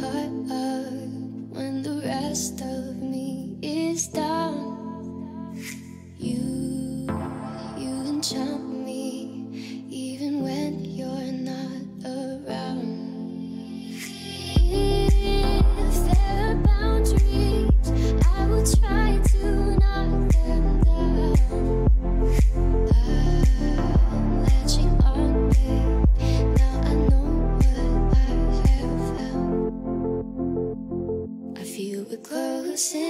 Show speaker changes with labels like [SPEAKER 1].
[SPEAKER 1] heart up when the rest of me is down. você